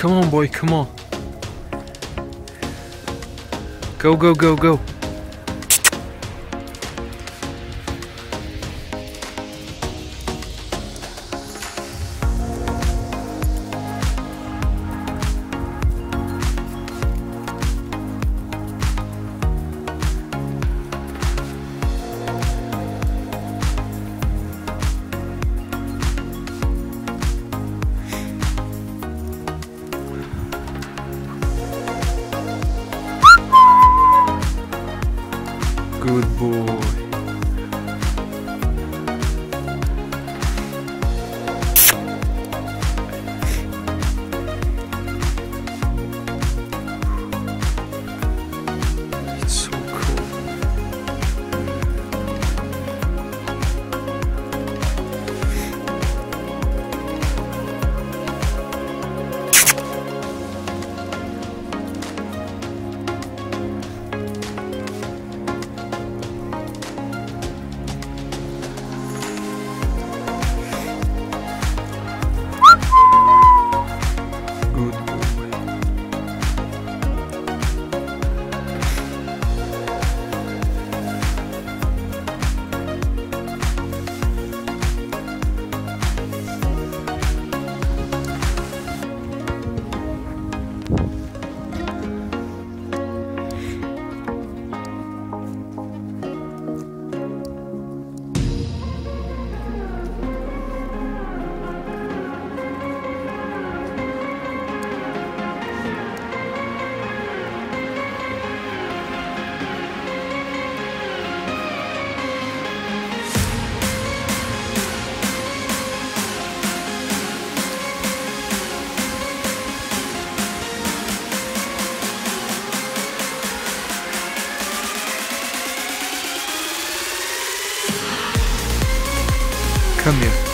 Come on, boy, come on. Go, go, go, go. Good boy. Come here.